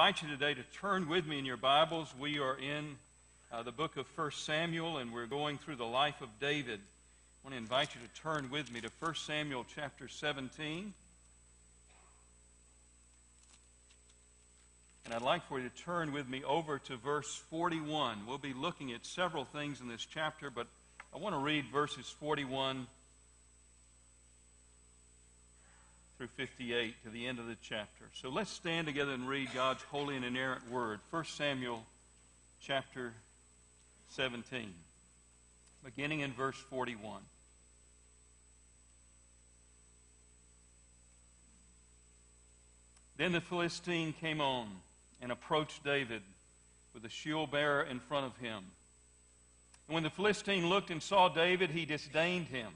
invite you today to turn with me in your Bibles. We are in uh, the book of 1 Samuel, and we're going through the life of David. I want to invite you to turn with me to 1 Samuel chapter 17. And I'd like for you to turn with me over to verse 41. We'll be looking at several things in this chapter, but I want to read verses 41 through 58 to the end of the chapter. So let's stand together and read God's holy and inerrant word. 1 Samuel chapter 17, beginning in verse 41. Then the Philistine came on and approached David with a shield bearer in front of him. And when the Philistine looked and saw David, he disdained him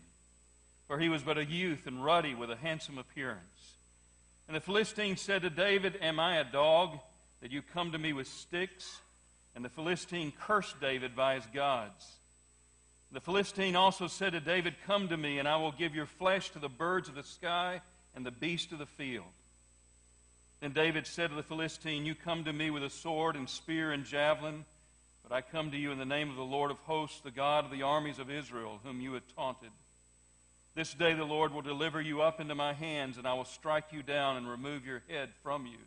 for he was but a youth and ruddy with a handsome appearance. And the Philistine said to David, Am I a dog that you come to me with sticks? And the Philistine cursed David by his gods. The Philistine also said to David, Come to me, and I will give your flesh to the birds of the sky and the beasts of the field. Then David said to the Philistine, You come to me with a sword and spear and javelin, but I come to you in the name of the Lord of hosts, the God of the armies of Israel, whom you have taunted. This day the Lord will deliver you up into my hands, and I will strike you down and remove your head from you.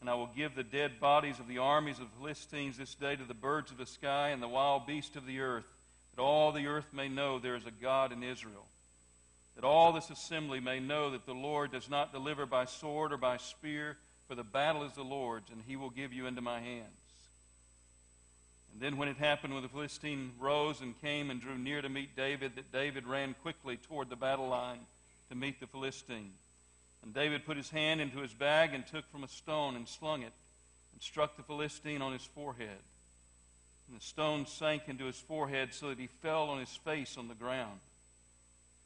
And I will give the dead bodies of the armies of the Philistines this day to the birds of the sky and the wild beasts of the earth, that all the earth may know there is a God in Israel. That all this assembly may know that the Lord does not deliver by sword or by spear, for the battle is the Lord's, and he will give you into my hands. And then when it happened, when the Philistine rose and came and drew near to meet David, that David ran quickly toward the battle line to meet the Philistine. And David put his hand into his bag and took from a stone and slung it and struck the Philistine on his forehead. And the stone sank into his forehead so that he fell on his face on the ground.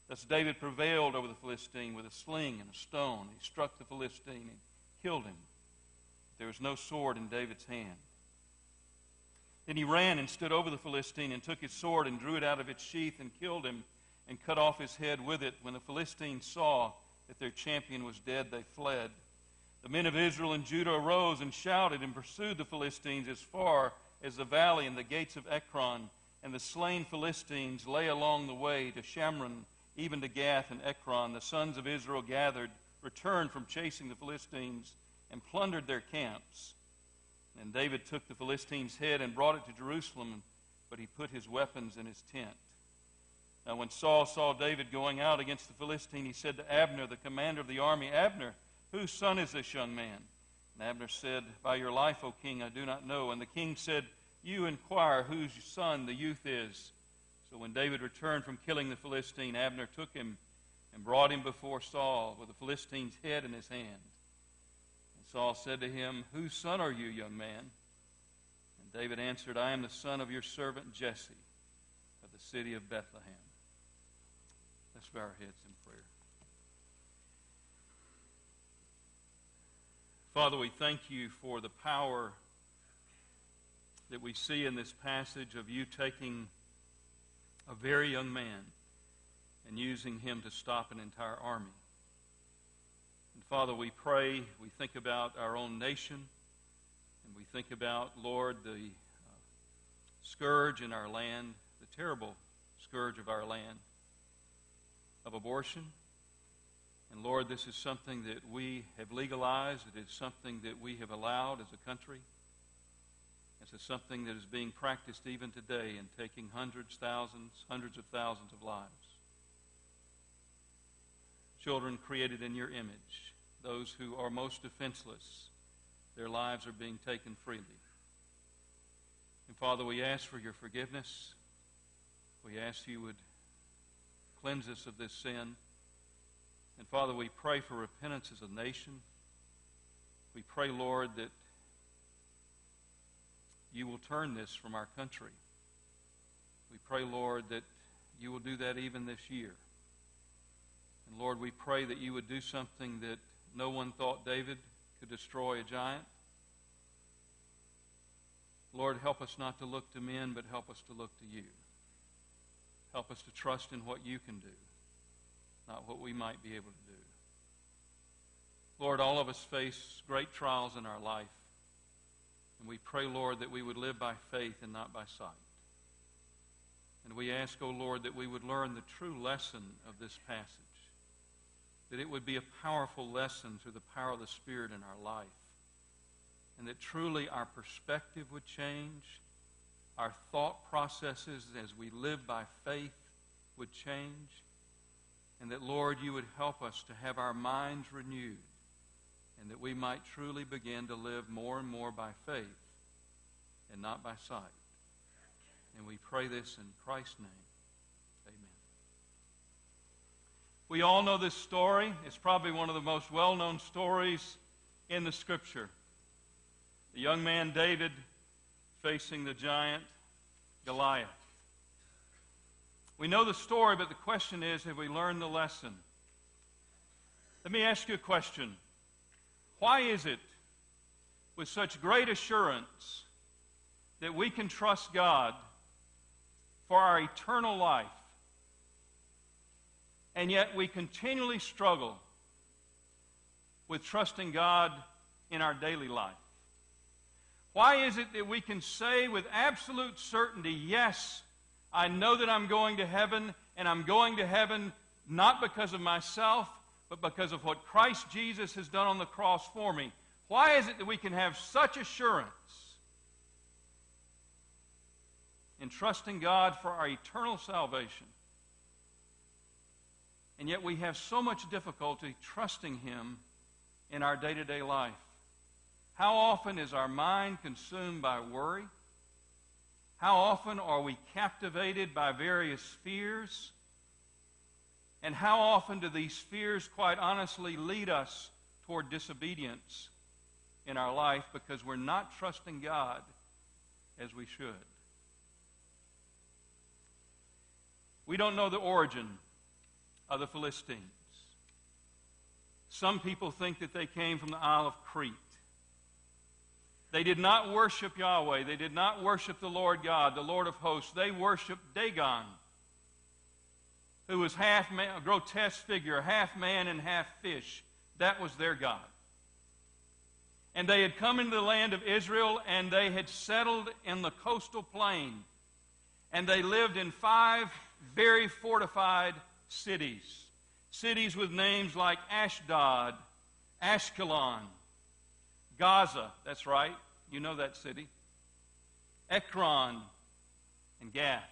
Thus David prevailed over the Philistine with a sling and a stone. He struck the Philistine and killed him. There was no sword in David's hand. Then he ran and stood over the Philistine and took his sword and drew it out of its sheath and killed him and cut off his head with it. When the Philistines saw that their champion was dead, they fled. The men of Israel and Judah arose and shouted and pursued the Philistines as far as the valley and the gates of Ekron. And the slain Philistines lay along the way to Shamron, even to Gath and Ekron. The sons of Israel gathered, returned from chasing the Philistines, and plundered their camps. And David took the Philistine's head and brought it to Jerusalem, but he put his weapons in his tent. Now, when Saul saw David going out against the Philistine, he said to Abner, the commander of the army, Abner, whose son is this young man? And Abner said, By your life, O king, I do not know. And the king said, You inquire whose son the youth is. So when David returned from killing the Philistine, Abner took him and brought him before Saul with the Philistine's head in his hand. Saul said to him, Whose son are you, young man? And David answered, I am the son of your servant Jesse of the city of Bethlehem. Let's bow our heads in prayer. Father, we thank you for the power that we see in this passage of you taking a very young man and using him to stop an entire army. Father, we pray, we think about our own nation, and we think about, Lord, the uh, scourge in our land, the terrible scourge of our land of abortion. And Lord, this is something that we have legalized. It is something that we have allowed as a country. This is something that is being practiced even today and taking hundreds, thousands, hundreds of thousands of lives. Children created in your image those who are most defenseless, their lives are being taken freely. And Father, we ask for your forgiveness. We ask you would cleanse us of this sin. And Father, we pray for repentance as a nation. We pray, Lord, that you will turn this from our country. We pray, Lord, that you will do that even this year. And Lord, we pray that you would do something that no one thought David could destroy a giant. Lord, help us not to look to men, but help us to look to you. Help us to trust in what you can do, not what we might be able to do. Lord, all of us face great trials in our life. And we pray, Lord, that we would live by faith and not by sight. And we ask, O oh Lord, that we would learn the true lesson of this passage, that it would be a powerful lesson through the power of the Spirit in our life, and that truly our perspective would change, our thought processes as we live by faith would change, and that, Lord, you would help us to have our minds renewed, and that we might truly begin to live more and more by faith and not by sight. And we pray this in Christ's name. Amen. We all know this story. It's probably one of the most well known stories in the Scripture. The young man David facing the giant Goliath. We know the story, but the question is have we learned the lesson? Let me ask you a question. Why is it, with such great assurance, that we can trust God for our eternal life, and yet we continually struggle with trusting God in our daily life? Why is it that we can say with absolute certainty, yes, I know that I'm going to heaven, and I'm going to heaven not because of myself, but because of what Christ Jesus has done on the cross for me? Why is it that we can have such assurance in trusting God for our eternal salvation? And yet we have so much difficulty trusting Him in our day to day life. How often is our mind consumed by worry? How often are we captivated by various fears? And how often do these fears, quite honestly, lead us toward disobedience in our life because we're not trusting God as we should? We don't know the origin of the Philistines. Some people think that they came from the Isle of Crete. They did not worship Yahweh. They did not worship the Lord God, the Lord of hosts. They worshiped Dagon, who was half man, a grotesque figure, half man and half fish. That was their God. And they had come into the land of Israel and they had settled in the coastal plain. And they lived in five very fortified cities. Cities with names like Ashdod, Ashkelon, Gaza, that's right, you know that city, Ekron, and Gath.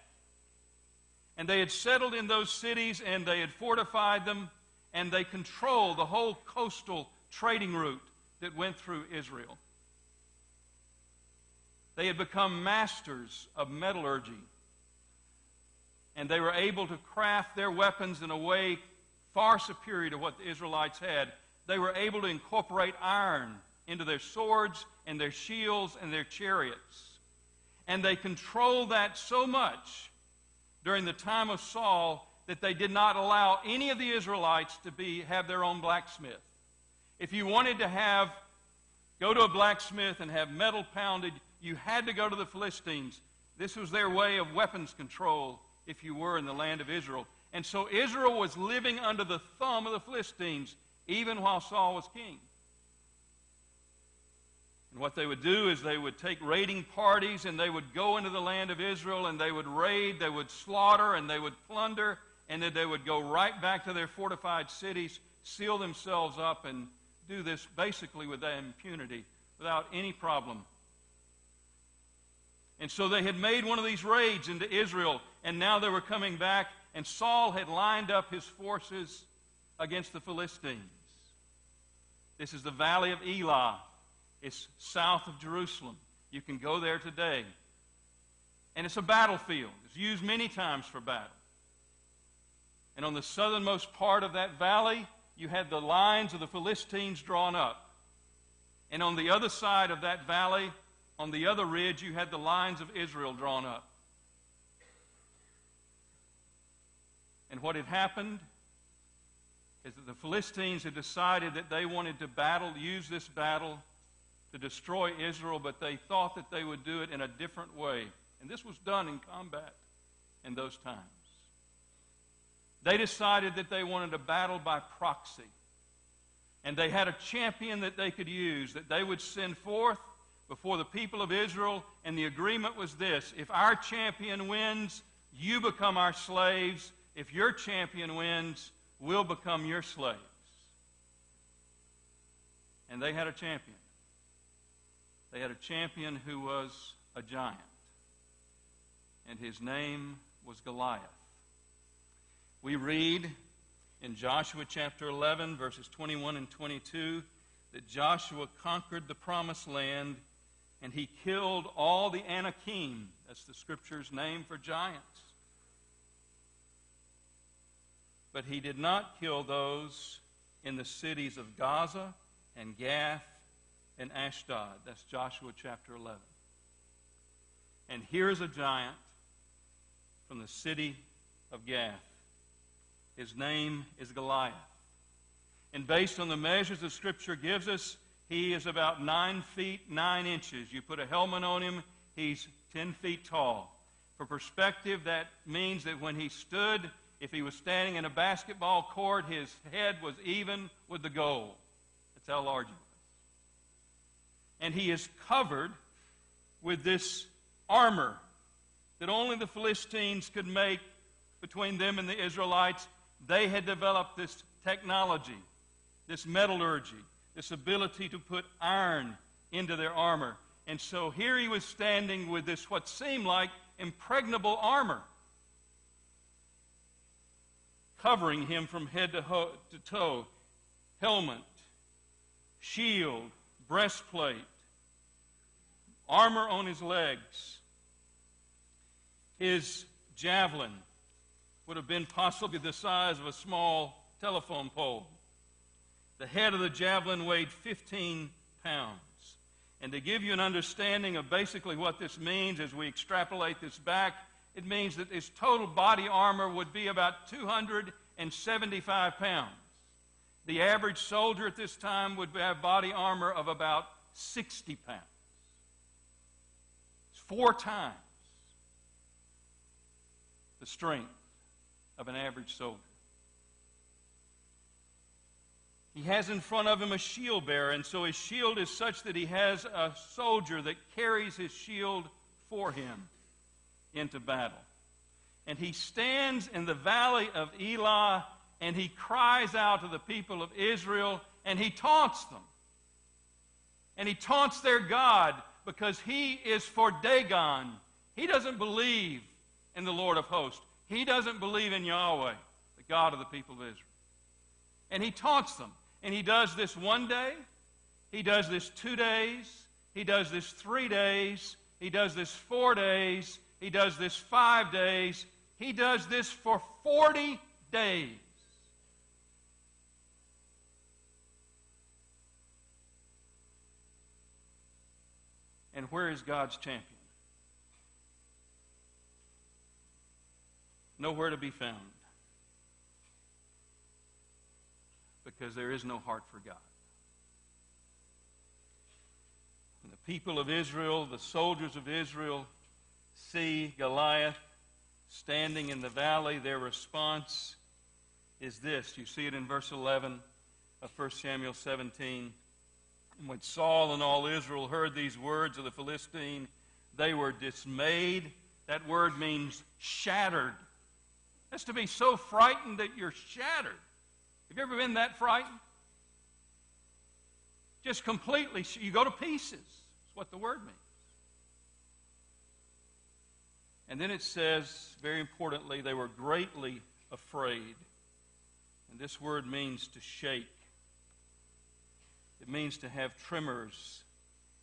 And they had settled in those cities and they had fortified them and they controlled the whole coastal trading route that went through Israel. They had become masters of metallurgy. And they were able to craft their weapons in a way far superior to what the Israelites had. They were able to incorporate iron into their swords and their shields and their chariots. And they controlled that so much during the time of Saul that they did not allow any of the Israelites to be, have their own blacksmith. If you wanted to have, go to a blacksmith and have metal pounded, you had to go to the Philistines. This was their way of weapons control if you were in the land of Israel. And so Israel was living under the thumb of the Philistines even while Saul was king. And what they would do is they would take raiding parties and they would go into the land of Israel and they would raid, they would slaughter, and they would plunder, and then they would go right back to their fortified cities, seal themselves up, and do this basically with impunity, without any problem. And so they had made one of these raids into Israel, and now they were coming back, and Saul had lined up his forces against the Philistines. This is the valley of Elah. It's south of Jerusalem. You can go there today. And it's a battlefield. It's used many times for battle. And on the southernmost part of that valley, you had the lines of the Philistines drawn up. And on the other side of that valley, on the other ridge, you had the lines of Israel drawn up. And what had happened is that the Philistines had decided that they wanted to battle, use this battle to destroy Israel, but they thought that they would do it in a different way. And this was done in combat in those times. They decided that they wanted to battle by proxy. And they had a champion that they could use, that they would send forth before the people of Israel. And the agreement was this if our champion wins, you become our slaves. If your champion wins, we'll become your slaves. And they had a champion. They had a champion who was a giant. And his name was Goliath. We read in Joshua chapter 11, verses 21 and 22, that Joshua conquered the promised land and he killed all the Anakim. That's the scripture's name for giants. But he did not kill those in the cities of Gaza and Gath and Ashdod. That's Joshua chapter 11. And here's a giant from the city of Gath. His name is Goliath. And based on the measures the Scripture gives us, he is about nine feet nine inches. You put a helmet on him, he's 10 feet tall. For perspective, that means that when he stood, if he was standing in a basketball court, his head was even with the goal. That's how large he was. And he is covered with this armor that only the Philistines could make between them and the Israelites. They had developed this technology, this metallurgy, this ability to put iron into their armor. And so here he was standing with this, what seemed like impregnable armor, covering him from head to, ho- to toe helmet, shield, breastplate, armor on his legs. His javelin would have been possibly the size of a small telephone pole. The head of the javelin weighed 15 pounds. And to give you an understanding of basically what this means as we extrapolate this back, it means that his total body armor would be about 275 pounds. The average soldier at this time would have body armor of about 60 pounds. It's four times the strength of an average soldier. He has in front of him a shield bearer, and so his shield is such that he has a soldier that carries his shield for him into battle. And he stands in the valley of Elah and he cries out to the people of Israel and he taunts them. And he taunts their God because he is for Dagon. He doesn't believe in the Lord of hosts. He doesn't believe in Yahweh, the God of the people of Israel. And he taunts them. And he does this one day, he does this two days, he does this three days, he does this four days, he does this five days, he does this for 40 days. And where is God's champion? Nowhere to be found. Because there is no heart for God. The people of Israel, the soldiers of Israel, see Goliath standing in the valley, their response is this. You see it in verse 11 of 1 Samuel 17. And when Saul and all Israel heard these words of the Philistine, they were dismayed. That word means shattered. That's to be so frightened that you're shattered. Have you ever been that frightened? Just completely, you go to pieces. That's what the word means. And then it says, very importantly, they were greatly afraid. And this word means to shake. It means to have tremors.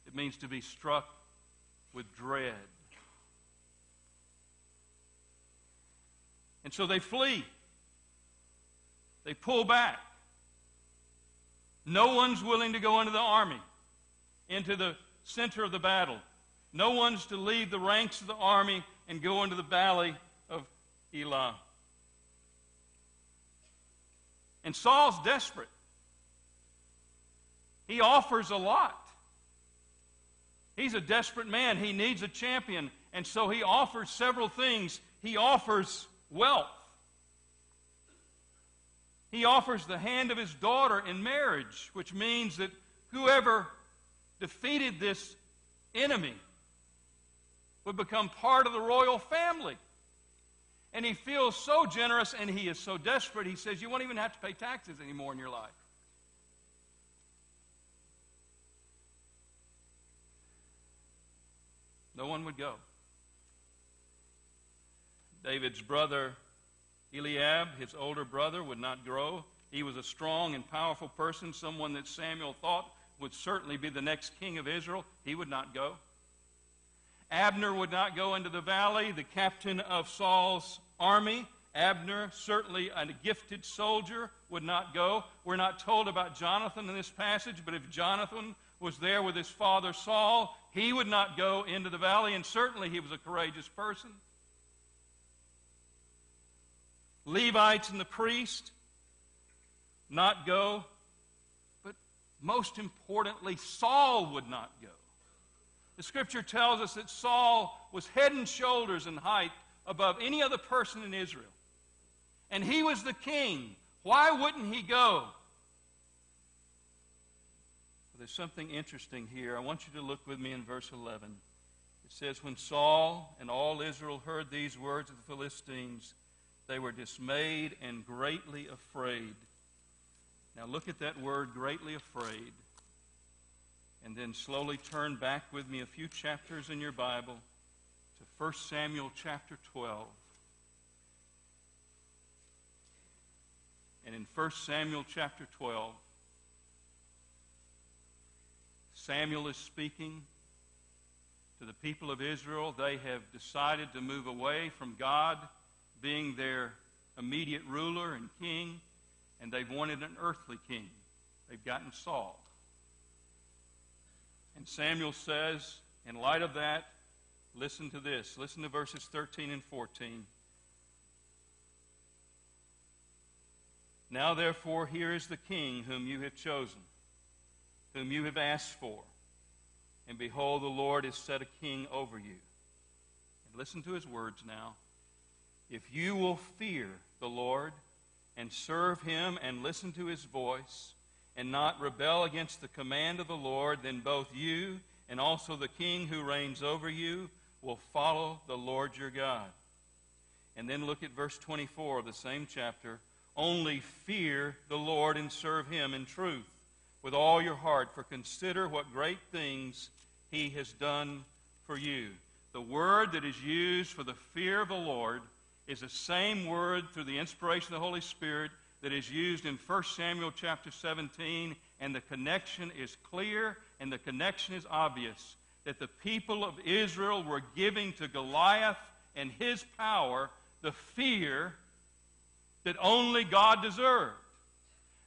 It means to be struck with dread. And so they flee. They pull back. No one's willing to go into the army, into the center of the battle. No one's to leave the ranks of the army and go into the valley of Elah. And Saul's desperate. He offers a lot. He's a desperate man. He needs a champion. And so he offers several things. He offers wealth. He offers the hand of his daughter in marriage, which means that whoever defeated this enemy would become part of the royal family. And he feels so generous and he is so desperate, he says, You won't even have to pay taxes anymore in your life. No one would go. David's brother Eliab, his older brother, would not grow. He was a strong and powerful person, someone that Samuel thought would certainly be the next king of Israel. He would not go. Abner would not go into the valley, the captain of Saul's army. Abner, certainly a gifted soldier, would not go. We're not told about Jonathan in this passage, but if Jonathan was there with his father Saul, he would not go into the valley, and certainly he was a courageous person. Levites and the priest not go, but most importantly, Saul would not go. The scripture tells us that Saul was head and shoulders in height above any other person in Israel. And he was the king. Why wouldn't he go? there's something interesting here. I want you to look with me in verse 11. It says, When Saul and all Israel heard these words of the Philistines, they were dismayed and greatly afraid. Now look at that word, greatly afraid. And then slowly turn back with me a few chapters in your Bible to 1 Samuel chapter 12. And in 1 Samuel chapter 12, Samuel is speaking to the people of Israel. They have decided to move away from God being their immediate ruler and king, and they've wanted an earthly king. They've gotten Saul. And Samuel says, in light of that, listen to this. Listen to verses 13 and 14. Now, therefore, here is the king whom you have chosen whom you have asked for. And behold, the Lord has set a king over you. And listen to his words now. If you will fear the Lord and serve him and listen to his voice and not rebel against the command of the Lord, then both you and also the king who reigns over you will follow the Lord your God. And then look at verse 24 of the same chapter. Only fear the Lord and serve him in truth with all your heart, for consider what great things he has done for you. The word that is used for the fear of the Lord is the same word through the inspiration of the Holy Spirit that is used in 1 Samuel chapter 17, and the connection is clear and the connection is obvious that the people of Israel were giving to Goliath and his power the fear that only God deserved.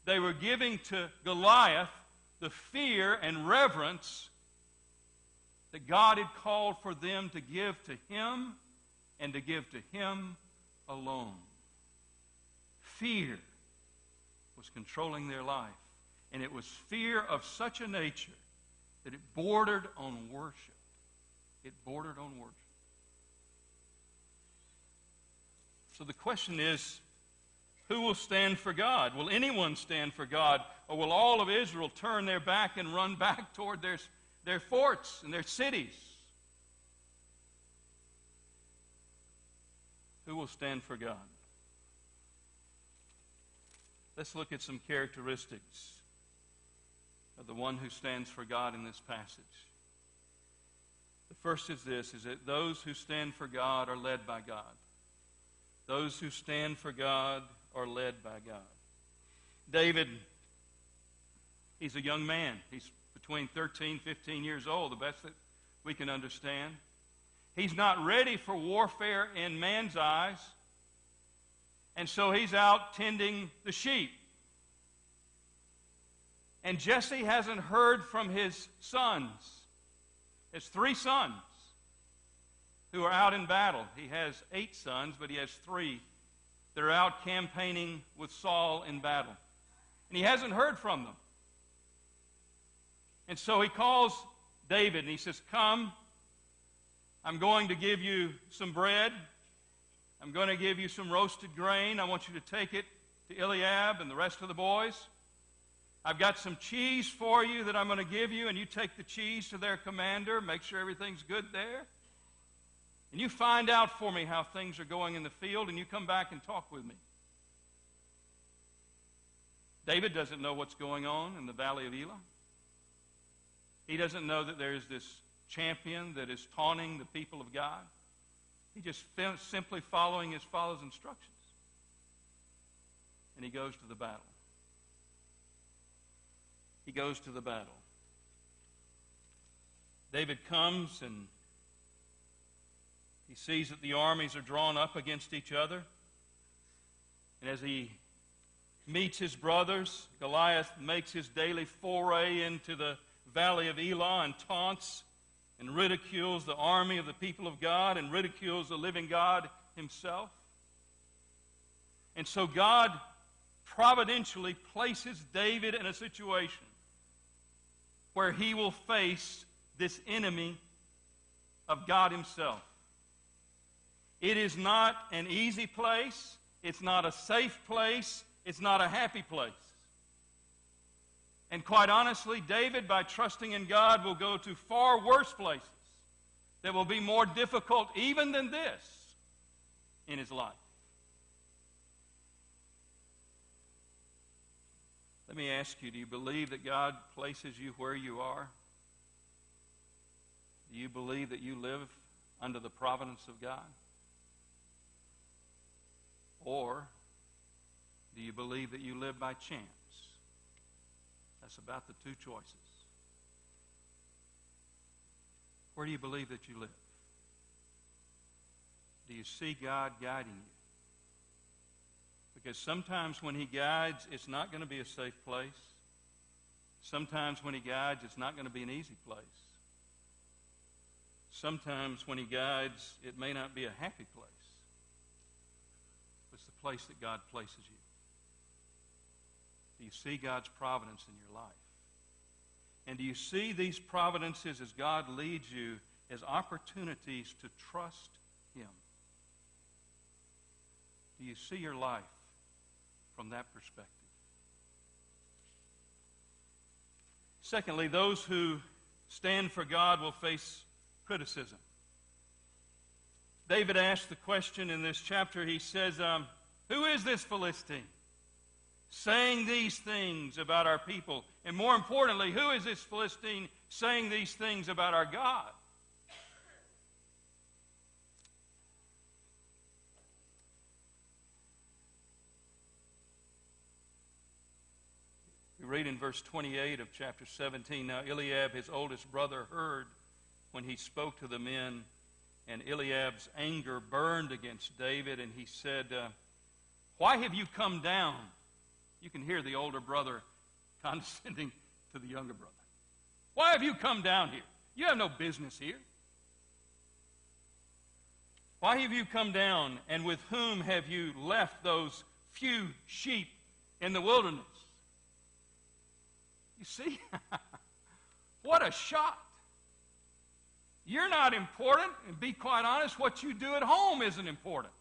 They were giving to Goliath the fear and reverence that God had called for them to give to him and to give to him alone. Fear was controlling their life, and it was fear of such a nature that it bordered on worship. It bordered on worship. So the question is who will stand for God? Will anyone stand for God? Or will all of Israel turn their back and run back toward their, their forts and their cities? Who will stand for God? Let's look at some characteristics of the one who stands for God in this passage. The first is this is that those who stand for God are led by God. Those who stand for God are led by God. David, he's a young man. He's between 13, 15 years old, the best that we can understand. He's not ready for warfare in man's eyes, and so he's out tending the sheep. And Jesse hasn't heard from his sons. His three sons who are out in battle. He has eight sons, but he has three They're out campaigning with Saul in battle. And he hasn't heard from them. And so he calls David and he says, Come, I'm going to give you some bread. I'm going to give you some roasted grain. I want you to take it to Eliab and the rest of the boys, I've got some cheese for you that I'm going to give you, and you take the cheese to their commander, make sure everything's good there. And you find out for me how things are going in the field, and you come back and talk with me. David doesn't know what's going on in the valley of Elah. He doesn't know that there's this champion that is taunting the people of God. He's just simply following his father's instructions. And he goes to the battle. He goes to the battle. David comes and he sees that the armies are drawn up against each other. And as he meets his brothers, Goliath makes his daily foray into the valley of Elah and taunts and ridicules the army of the people of God and ridicules the living God himself. And so God providentially places David in a situation where he will face this enemy of God himself. It is not an easy place. It's not a safe place. It's not a happy place. And quite honestly, David, by trusting in God, will go to far worse places that will be more difficult even than this in his life. Let me ask you do you believe that God places you where you are? Do you believe that you live under the providence of God? Or do you believe that you live by chance? That's about the two choices. Where do you believe that you live? Do you see God guiding you? Because sometimes when He guides, it's not going to be a safe place. Sometimes when He guides, it's not going to be an easy place. Sometimes when He guides, it may not be a happy place. It's the place that God places you. Do you see God's providence in your life? And do you see these providences as God leads you as opportunities to trust Him? Do you see your life from that perspective? Secondly, those who stand for God will face criticism. David asked the question in this chapter. He says, um, Who is this Philistine? Saying these things about our people? And more importantly, who is this Philistine saying these things about our God? We read in verse 28 of chapter 17 Now Eliab, his oldest brother, heard when he spoke to the men, and Eliab's anger burned against David, and he said, uh, Why have you come down? You can hear the older brother condescending to the younger brother. Why have you come down here? You have no business here. Why have you come down, and with whom have you left those few sheep in the wilderness? You see? what a shot. You're not important, and be quite honest, what you do at home isn't important.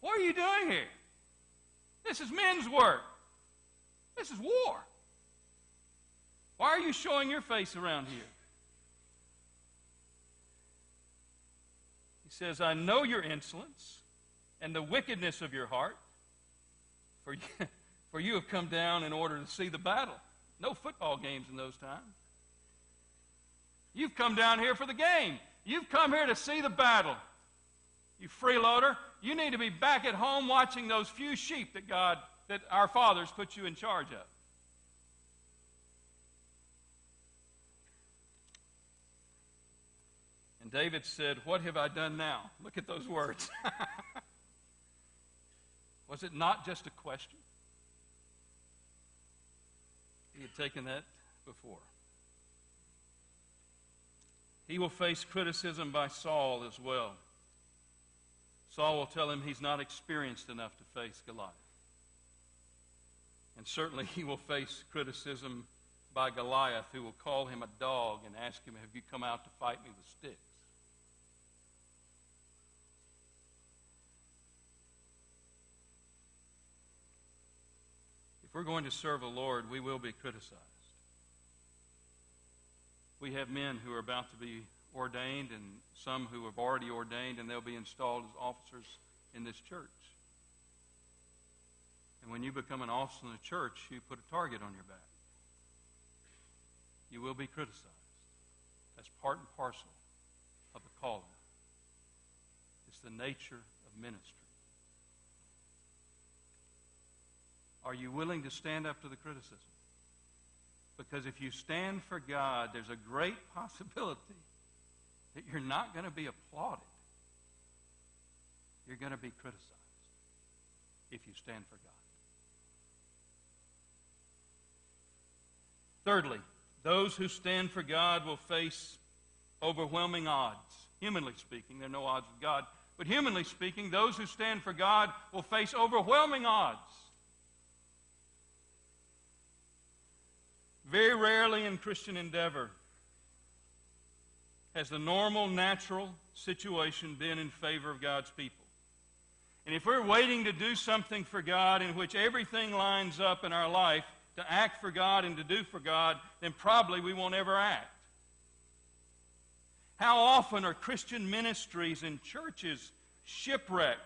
What are you doing here? This is men's work. This is war. Why are you showing your face around here? He says, I know your insolence and the wickedness of your heart, for you, for you have come down in order to see the battle. No football games in those times. You've come down here for the game. You've come here to see the battle. You freeloader, you need to be back at home watching those few sheep that God, that our fathers put you in charge of. And David said, What have I done now? Look at those words. Was it not just a question? He had taken that before. He will face criticism by Saul as well. Saul will tell him he's not experienced enough to face Goliath. And certainly he will face criticism by Goliath, who will call him a dog and ask him, Have you come out to fight me with sticks? If we're going to serve the Lord, we will be criticized. We have men who are about to be ordained and some who have already ordained and they'll be installed as officers in this church. And when you become an officer in the church, you put a target on your back. You will be criticized. That's part and parcel of the calling. It's the nature of ministry. Are you willing to stand up to the criticism? Because if you stand for God, there's a great possibility that you're not going to be applauded. You're going to be criticized if you stand for God. Thirdly, those who stand for God will face overwhelming odds. Humanly speaking, there are no odds with God. But humanly speaking, those who stand for God will face overwhelming odds. Very rarely in Christian endeavor has the normal, natural situation been in favor of God's people. And if we're waiting to do something for God in which everything lines up in our life to act for God and to do for God, then probably we won't ever act. How often are Christian ministries and churches shipwrecked?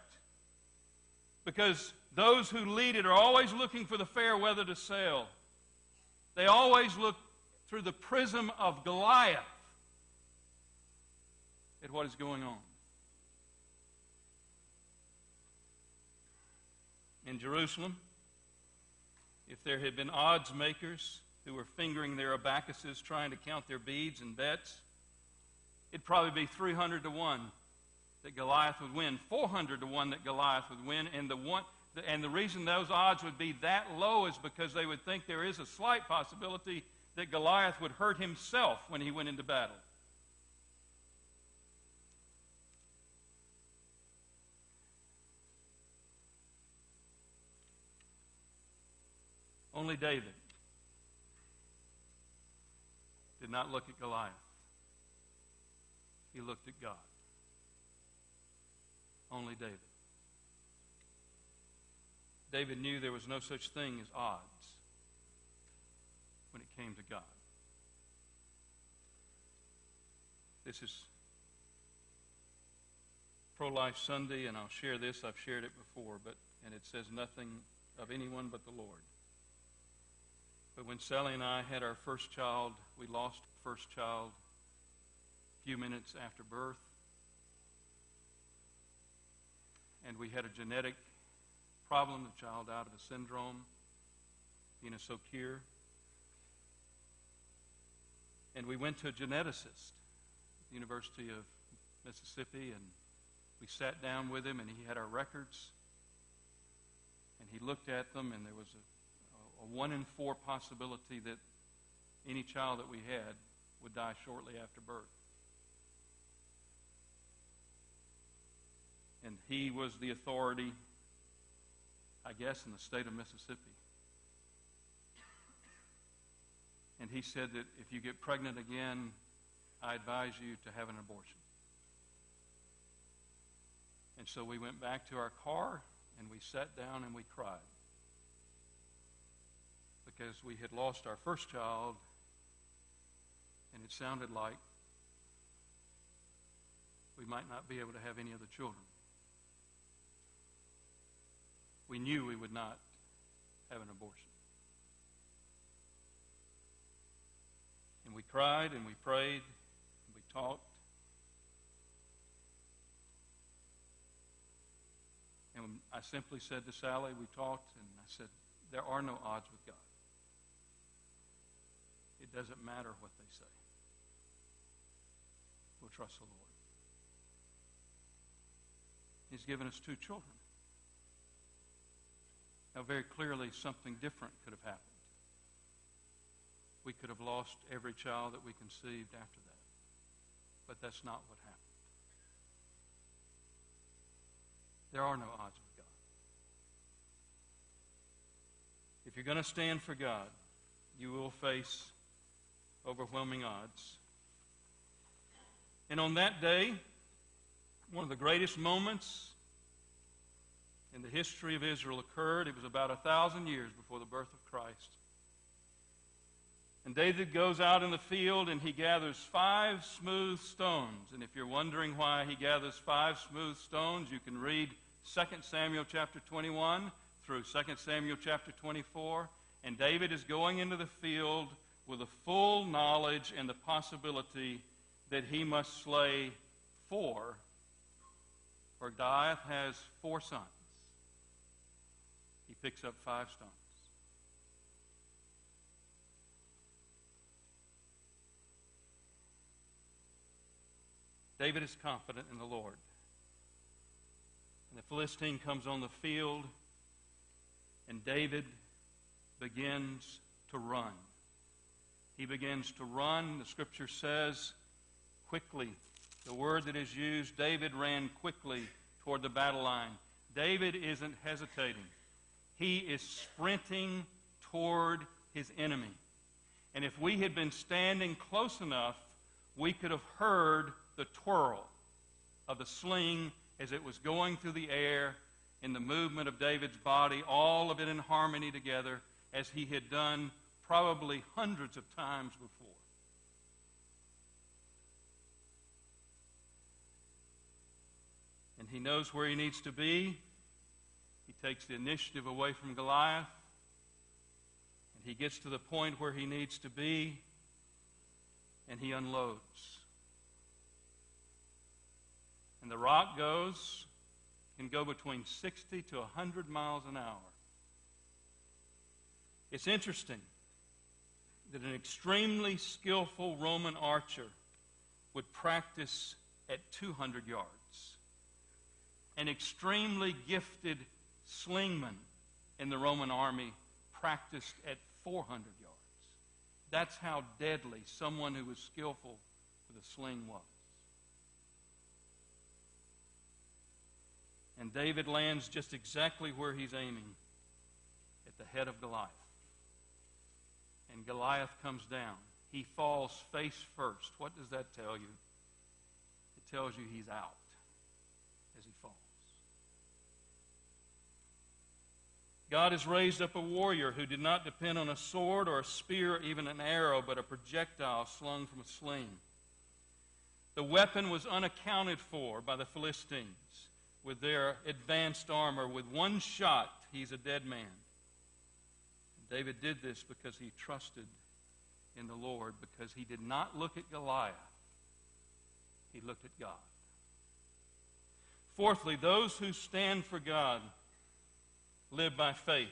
Because those who lead it are always looking for the fair weather to sail. They always look through the prism of Goliath at what is going on. In Jerusalem, if there had been odds makers who were fingering their abacuses trying to count their beads and bets, it'd probably be 300 to 1 that Goliath would win, 400 to 1 that Goliath would win, and the one and the reason those odds would be that low is because they would think there is a slight possibility that Goliath would hurt himself when he went into battle. Only David did not look at Goliath. He looked at God. Only David. David knew there was no such thing as odds when it came to God. This is Pro Life Sunday, and I'll share this. I've shared it before, but and it says nothing of anyone but the Lord. But when Sally and I had our first child, we lost our first child a few minutes after birth. And we had a genetic problem. The child out of a syndrome, Vena Sokir. And we went to a geneticist at the University of Mississippi, and we sat down with him, and he had our records. And he looked at them, and there was a a one in four possibility that any child that we had would die shortly after birth. And he was the authority, I guess, in the state of Mississippi. And he said that if you get pregnant again, I advise you to have an abortion. And so we went back to our car and we sat down and we cried because we had lost our first child, and it sounded like we might not be able to have any other children. We knew we would not have an abortion. And we cried and we prayed and we talked. And I simply said to Sally, we talked, and I said, There are no odds with God. It doesn't matter what they say. We'll trust the Lord. He's given us two children. Now, very clearly, something different could have happened. We could have lost every child that we conceived after that. But that's not what happened. There are no odds with God. If you're going to stand for God, you will face overwhelming odds. And on that day, one of the greatest moments in the history of Israel occurred. It was about a thousand years before the birth of Christ. And David goes out in the field and he gathers five smooth stones. And if you're wondering why he gathers five smooth stones, you can read 2 Samuel chapter 21 through 2 Samuel chapter 24. And David is going into the field with a full knowledge and the possibility that he must slay four, for Goliath has four sons. He picks up five stones. David is confident in the Lord. And the Philistine comes on the field, and David begins to run. He begins to run. The scripture says, quickly. The word that is used, David ran quickly toward the battle line. David isn't hesitating. He is sprinting toward his enemy. And if we had been standing close enough, we could have heard the twirl of the sling as it was going through the air in the movement of David's body, all of it in harmony together, as he had done probably hundreds of times before. And he knows where he needs to be. He takes the initiative away from Goliath. And he gets to the point where he needs to be. And he unloads. And the rock goes, can go between 60 to 100 miles an hour. It's interesting that an extremely skillful Roman archer would practice at 200 yards. An extremely gifted slingman in the Roman army practiced at 400 yards. That's how deadly someone who was skillful with a sling was. And David lands just exactly where he's aiming at the head of Goliath. And Goliath comes down. He falls face first. What does that tell you? It tells you he's out as he falls. God has raised up a warrior who did not depend on a sword or a spear or even an arrow, but a projectile slung from a sling. The weapon was unaccounted for by the Philistines with their advanced armor. With one shot, he's a dead man. David did this because he trusted in the Lord, because he did not look at Goliath, he looked at God. Fourthly, those who stand for God live by faith.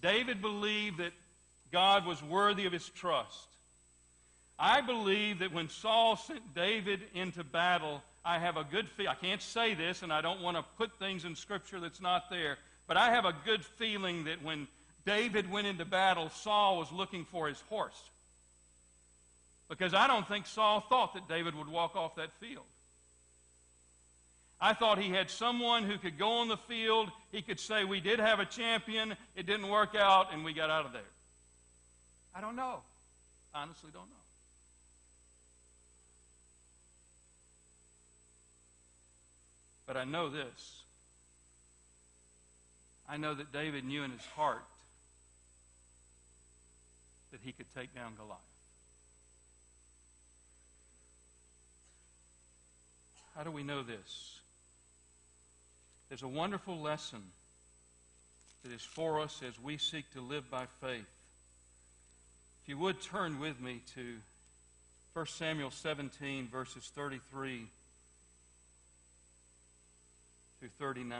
David believed that God was worthy of his trust. I believe that when Saul sent David into battle, I have a good feel. I can't say this, and I don't want to put things in Scripture that's not there, but I have a good feeling that when David went into battle, Saul was looking for his horse. Because I don't think Saul thought that David would walk off that field. I thought he had someone who could go on the field. He could say, We did have a champion, it didn't work out, and we got out of there. I don't know. Honestly, don't know. But I know this. I know that David knew in his heart that he could take down Goliath. How do we know this? There's a wonderful lesson that is for us as we seek to live by faith. If you would turn with me to 1 Samuel 17, verses 33 through 39.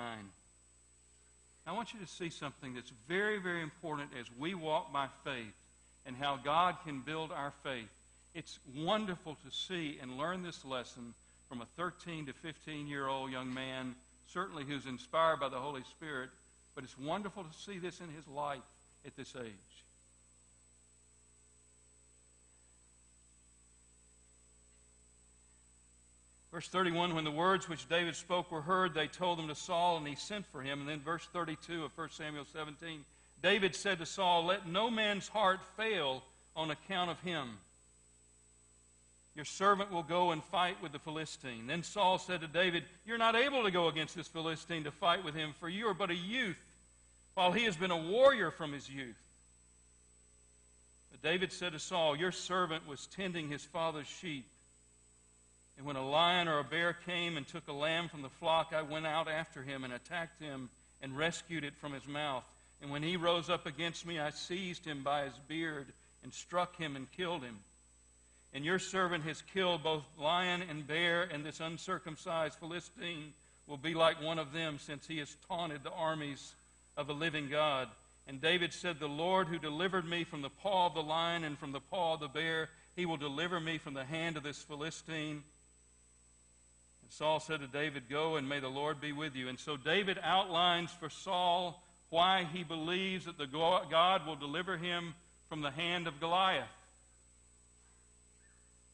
I want you to see something that's very, very important as we walk by faith and how God can build our faith. It's wonderful to see and learn this lesson from a 13 to 15 year old young man certainly who's inspired by the Holy Spirit, but it's wonderful to see this in his life at this age. Verse 31, when the words which David spoke were heard, they told them to Saul, and he sent for him. And then verse 32 of 1 Samuel 17, David said to Saul, Let no man's heart fail on account of him. Your servant will go and fight with the Philistine. Then Saul said to David, You're not able to go against this Philistine to fight with him, for you are but a youth, while he has been a warrior from his youth. But David said to Saul, Your servant was tending his father's sheep. And when a lion or a bear came and took a lamb from the flock, I went out after him and attacked him and rescued it from his mouth. And when he rose up against me, I seized him by his beard and struck him and killed him. And your servant has killed both lion and bear, and this uncircumcised Philistine will be like one of them, since he has taunted the armies of the living God. And David said, The Lord who delivered me from the paw of the lion and from the paw of the bear, he will deliver me from the hand of this Philistine. And Saul said to David, Go and may the Lord be with you. And so David outlines for Saul why he believes that the God will deliver him from the hand of Goliath.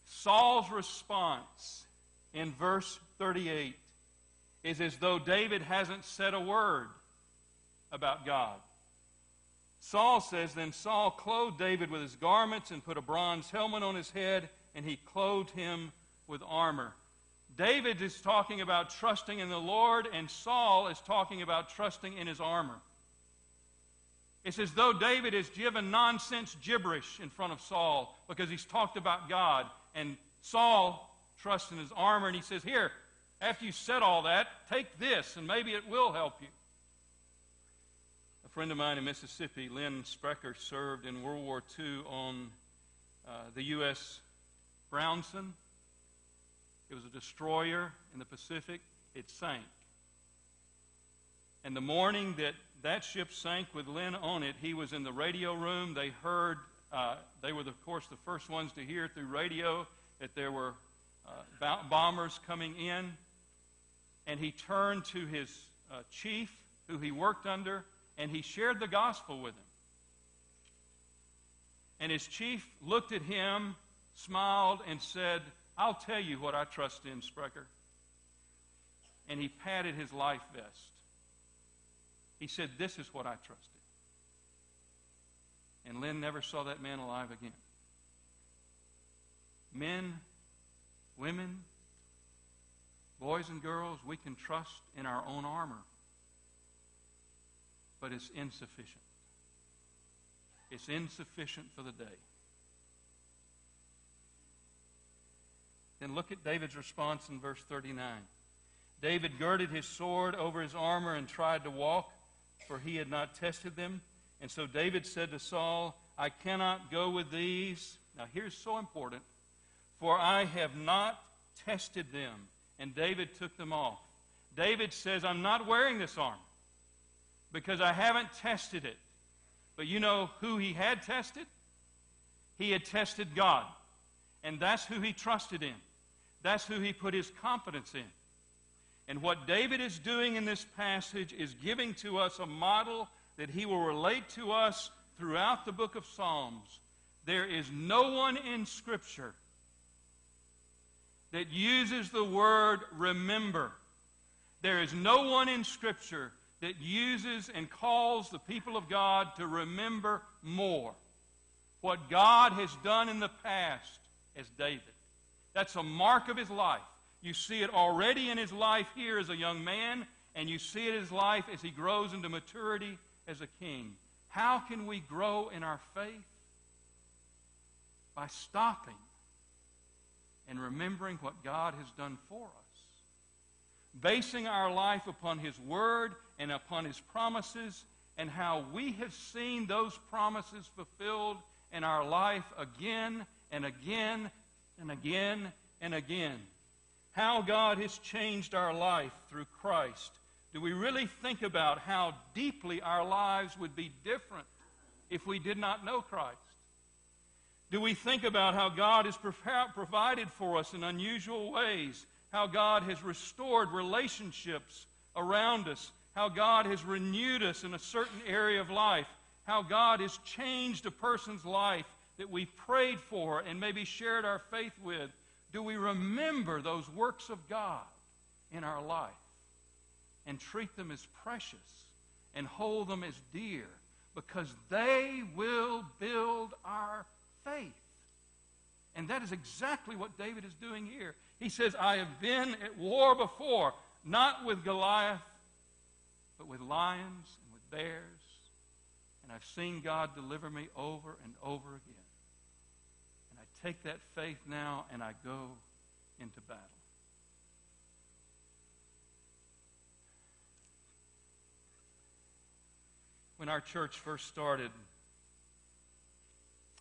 Saul's response in verse 38 is as though David hasn't said a word about God. Saul says, Then Saul clothed David with his garments and put a bronze helmet on his head, and he clothed him with armor. David is talking about trusting in the Lord, and Saul is talking about trusting in his armor. It's as though David has given nonsense gibberish in front of Saul because he's talked about God. And Saul trusts in his armor and he says, Here, after you said all that, take this and maybe it will help you. A friend of mine in Mississippi, Lynn Sprecher, served in World War II on uh, the U.S. Brownson. It was a destroyer in the Pacific. It sank. And the morning that that ship sank with Lynn on it, he was in the radio room. They heard uh, they were, of course, the first ones to hear through radio that there were uh, bombers coming in. And he turned to his uh, chief, who he worked under, and he shared the gospel with him. And his chief looked at him, smiled, and said, I'll tell you what I trust in, Sprecher. And he patted his life vest. He said, This is what I trust in. And Lynn never saw that man alive again. Men, women, boys and girls, we can trust in our own armor, but it's insufficient. It's insufficient for the day. Then look at David's response in verse 39. David girded his sword over his armor and tried to walk, for he had not tested them. And so David said to Saul, I cannot go with these. Now, here's so important. For I have not tested them. And David took them off. David says, I'm not wearing this armor because I haven't tested it. But you know who he had tested? He had tested God. And that's who he trusted in. That's who he put his confidence in. And what David is doing in this passage is giving to us a model that he will relate to us throughout the book of Psalms. There is no one in Scripture that uses the word remember. There is no one in Scripture that uses and calls the people of God to remember more what God has done in the past as David. That's a mark of his life. You see it already in his life here as a young man, and you see it in his life as he grows into maturity as a king. How can we grow in our faith? By stopping and remembering what God has done for us. Basing our life upon His Word and upon His promises, and how we have seen those promises fulfilled in our life again and again and again and again. How God has changed our life through Christ do we really think about how deeply our lives would be different if we did not know Christ? Do we think about how God has provided for us in unusual ways? How God has restored relationships around us? How God has renewed us in a certain area of life? How God has changed a person's life that we prayed for and maybe shared our faith with? Do we remember those works of God in our life? and treat them as precious and hold them as dear because they will build our faith. And that is exactly what David is doing here. He says, I have been at war before, not with Goliath, but with lions and with bears. And I've seen God deliver me over and over again. Take that faith now and I go into battle. When our church first started,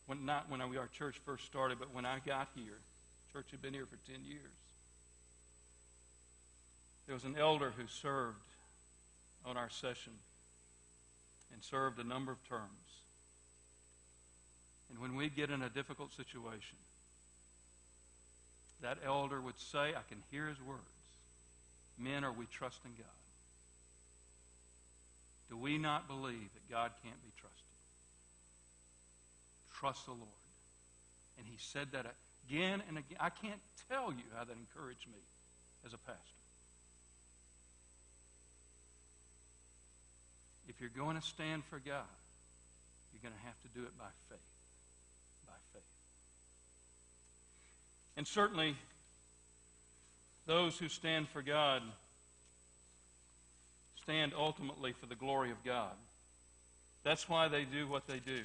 when not when our church first started, but when I got here, church had been here for 10 years. There was an elder who served on our session and served a number of terms. And when we get in a difficult situation, that elder would say, I can hear his words. Men, are we trusting God? Do we not believe that God can't be trusted? Trust the Lord. And he said that again and again. I can't tell you how that encouraged me as a pastor. If you're going to stand for God, you're going to have to do it by faith. By faith. And certainly, those who stand for God stand ultimately for the glory of God. That's why they do what they do.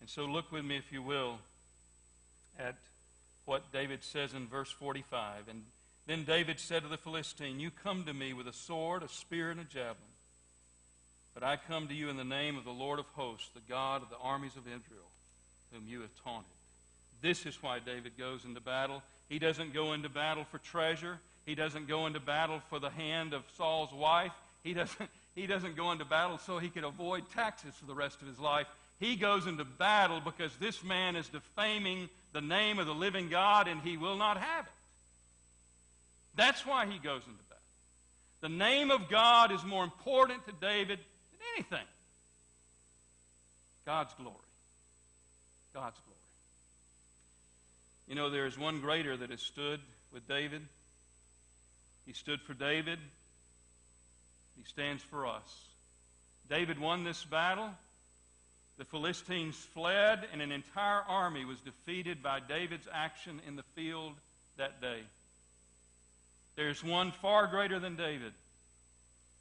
And so, look with me, if you will, at what David says in verse 45. And then David said to the Philistine, You come to me with a sword, a spear, and a javelin. But I come to you in the name of the Lord of hosts, the God of the armies of Israel, whom you have taunted. This is why David goes into battle. He doesn't go into battle for treasure. He doesn't go into battle for the hand of Saul's wife. He doesn't, he doesn't go into battle so he could avoid taxes for the rest of his life. He goes into battle because this man is defaming the name of the living God and he will not have it. That's why he goes into battle. The name of God is more important to David than anything. God's glory. God's glory. You know, there is one greater that has stood with David. He stood for David. He stands for us. David won this battle. The Philistines fled, and an entire army was defeated by David's action in the field that day. There's one far greater than David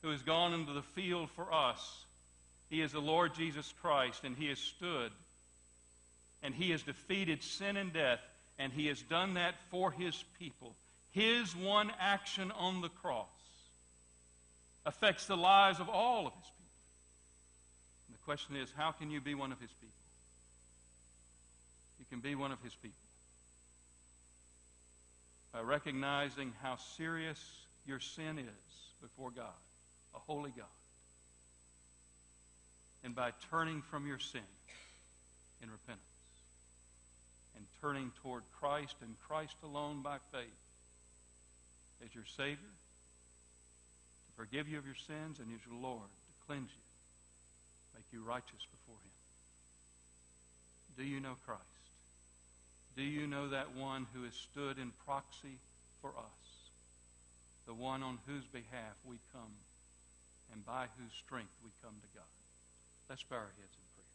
who has gone into the field for us. He is the Lord Jesus Christ, and He has stood, and He has defeated sin and death, and He has done that for His people. His one action on the cross affects the lives of all of His people. And the question is how can you be one of His people? You can be one of His people by recognizing how serious your sin is before God a holy God. And by turning from your sin in repentance and turning toward Christ and Christ alone by faith as your Savior, to forgive you of your sins, and as your Lord, to cleanse you, make you righteous before Him. Do you know Christ? Do you know that one who has stood in proxy for us? The one on whose behalf we come and by whose strength we come to God. Let's bow our heads in prayer.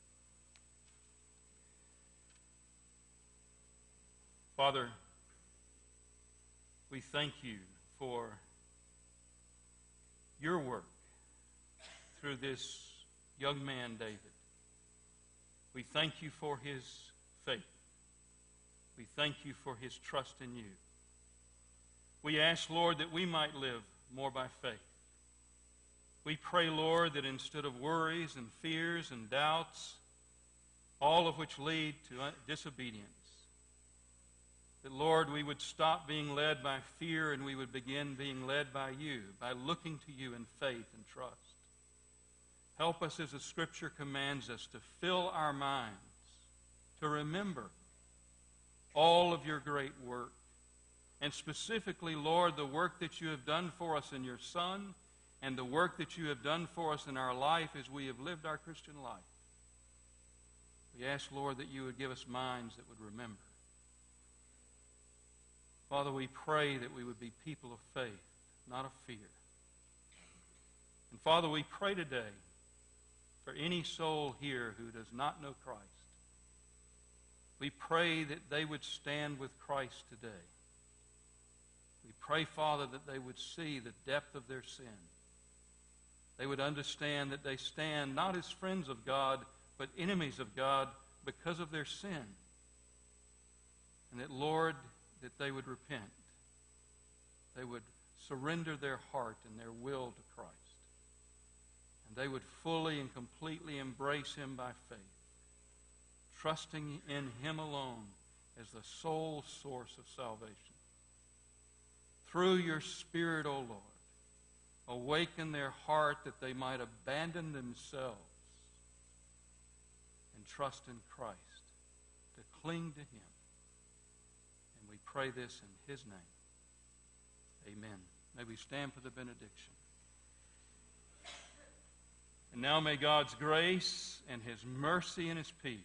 Father, we thank you for your work through this young man, David. We thank you for his faith. We thank you for his trust in you. We ask, Lord, that we might live more by faith. We pray, Lord, that instead of worries and fears and doubts, all of which lead to disobedience, that, Lord, we would stop being led by fear and we would begin being led by you, by looking to you in faith and trust. Help us as the Scripture commands us to fill our minds, to remember all of your great work, and specifically, Lord, the work that you have done for us in your Son and the work that you have done for us in our life as we have lived our Christian life. We ask, Lord, that you would give us minds that would remember. Father, we pray that we would be people of faith, not of fear. And Father, we pray today for any soul here who does not know Christ. We pray that they would stand with Christ today. We pray, Father, that they would see the depth of their sin. They would understand that they stand not as friends of God, but enemies of God because of their sin. And that, Lord, that they would repent. They would surrender their heart and their will to Christ. And they would fully and completely embrace Him by faith, trusting in Him alone as the sole source of salvation. Through your Spirit, O Lord, awaken their heart that they might abandon themselves and trust in Christ, to cling to Him. Pray this in His name. Amen. May we stand for the benediction. And now may God's grace and His mercy and His peace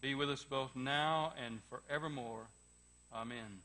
be with us both now and forevermore. Amen.